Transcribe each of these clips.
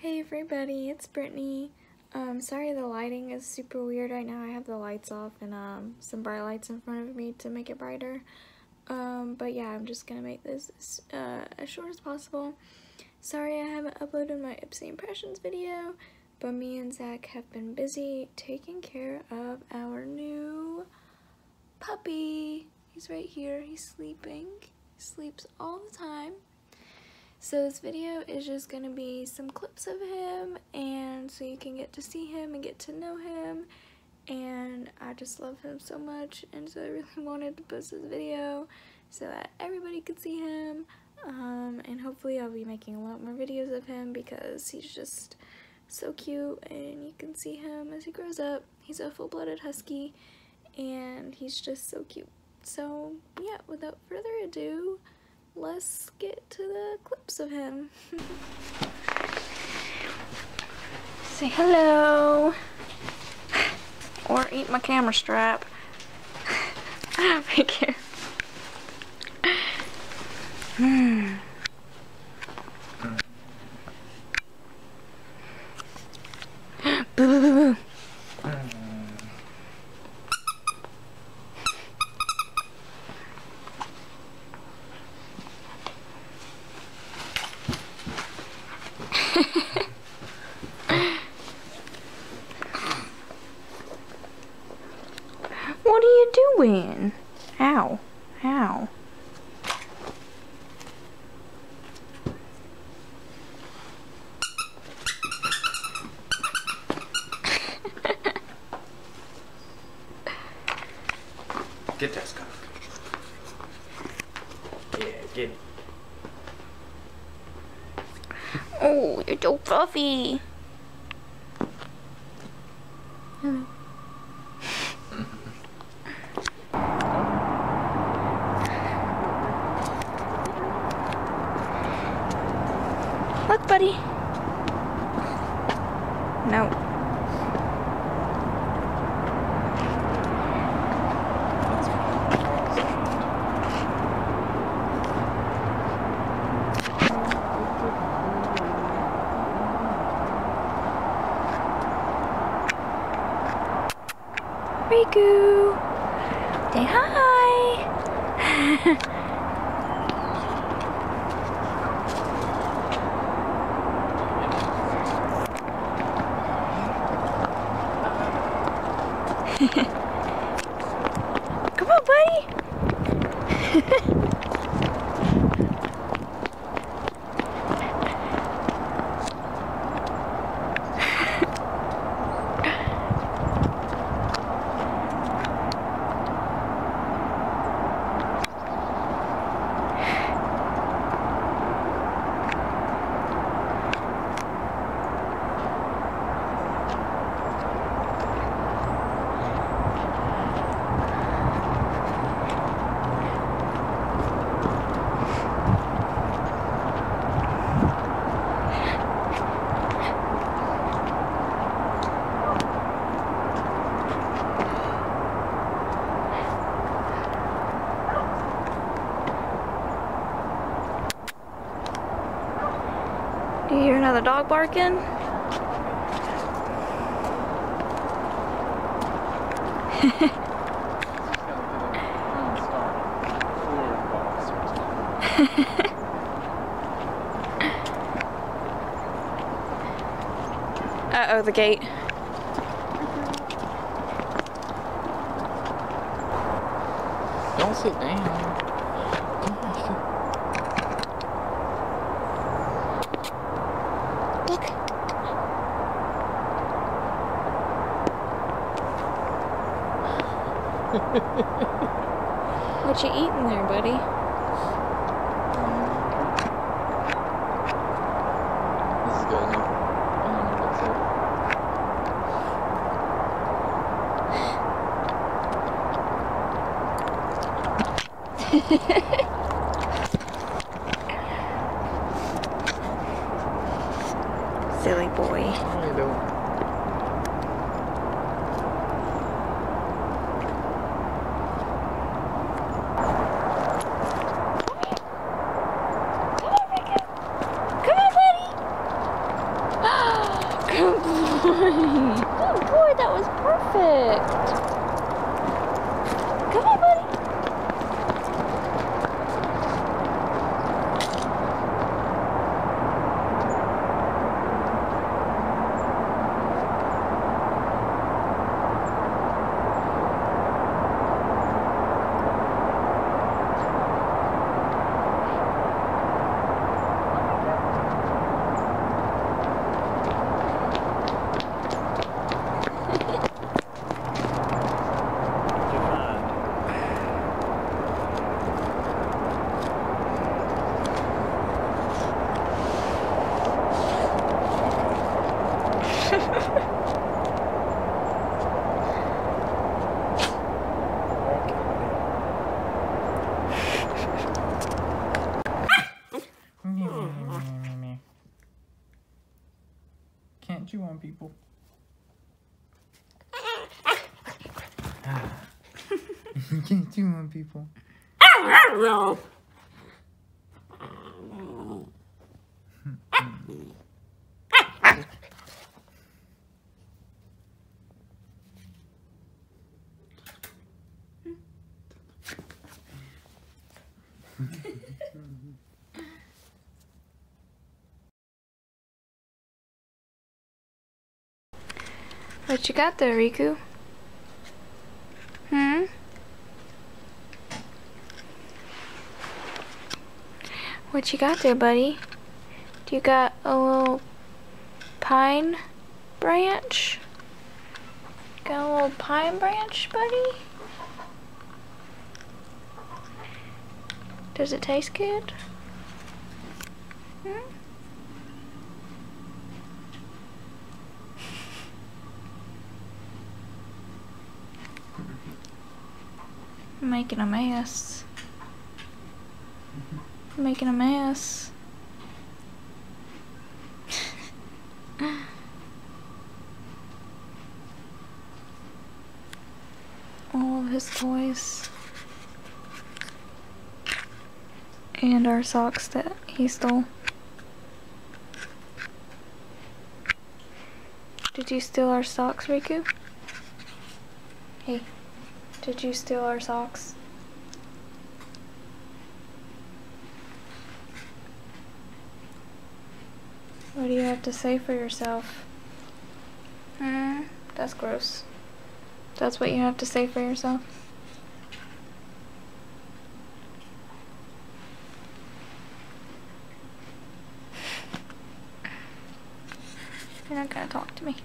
Hey everybody, it's Brittany. Um, sorry the lighting is super weird right now. I have the lights off and um, some bright lights in front of me to make it brighter. Um, but yeah, I'm just gonna make this uh, as short as possible. Sorry I haven't uploaded my Ipsy Impressions video, but me and Zach have been busy taking care of our new puppy. He's right here, he's sleeping. He sleeps all the time. So this video is just going to be some clips of him and so you can get to see him and get to know him and I just love him so much and so I really wanted to post this video so that everybody could see him um, and hopefully I'll be making a lot more videos of him because he's just so cute and you can see him as he grows up. He's a full-blooded husky and he's just so cute. So yeah, without further ado, let's get to the clips of him. Say hello. Or eat my camera strap. I don't you. Hmm. What are you doing? Ow. Ow. Get that stuff. Yeah, get it. Oh, you're so fluffy. Hello. Look, buddy. No. Riku! Say hi! Come on, buddy! Another dog barking? Uh-oh, the gate. Don't sit down. What you eating there, buddy? This is good enough. I don't know what's up. Silly boy. How you doing? Come on, Riku. Come on, buddy. Good boy, that was perfect. Come on, buddy. What'd you find? Can't chew on people. you can't chew on people. What you got there, Riku? Hmm? What you got there, buddy? Do you got a little pine branch? Got a little pine branch, buddy? Does it taste good? Hmm? Making a mess. Making a mess. All of his toys. And our socks that he stole. Did you steal our socks, Riku? Hey. Did you steal our socks? What do you have to say for yourself? Hmm, that's gross. That's what you have to say for yourself? You're not gonna talk to me.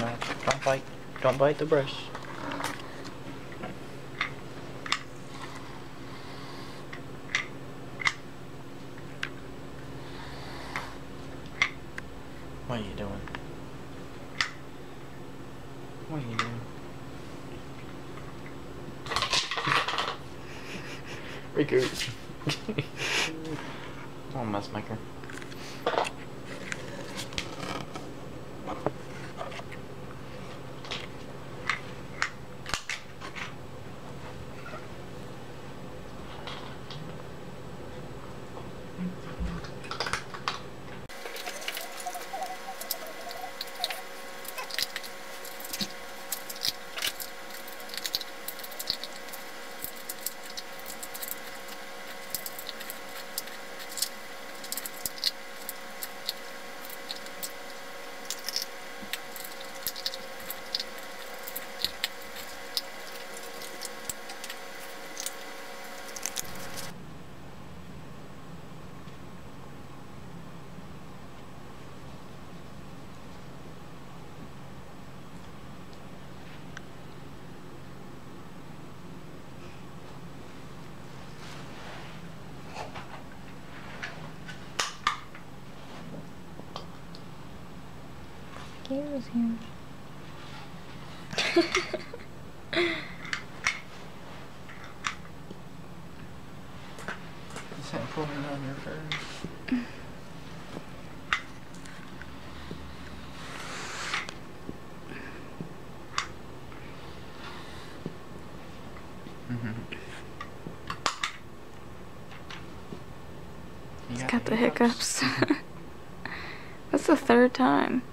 No, don't bite. Don't bite the brush. What are you doing? What are you doing? Come on, mess maker. Gabe was here. pulling on your fur. He's got the hiccups. The third time.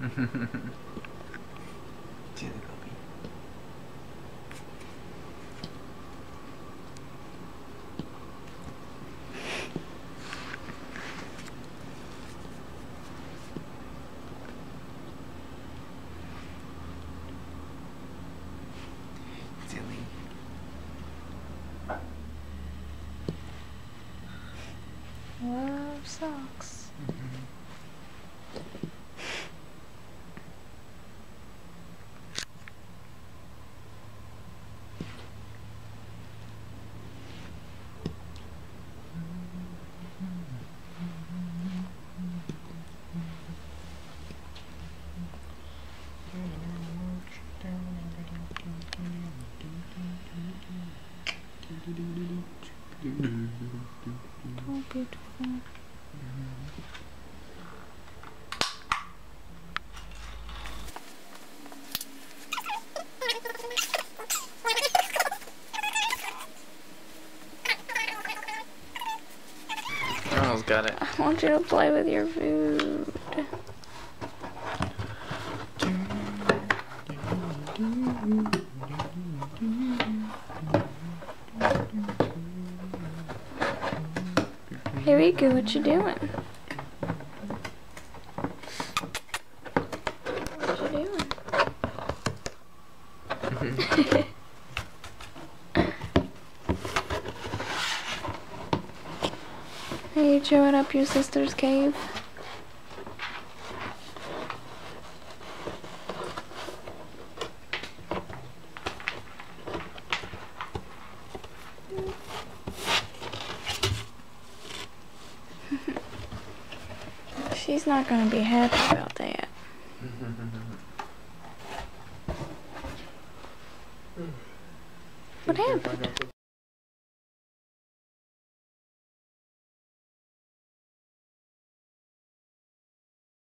See the guppy. Silly. Love socks. Beautiful. Almost got it. I want you to play with your food. Riku, what you doing? What you doing? Are you chewing up your sister's cave? She's not gonna be happy about that. What happened?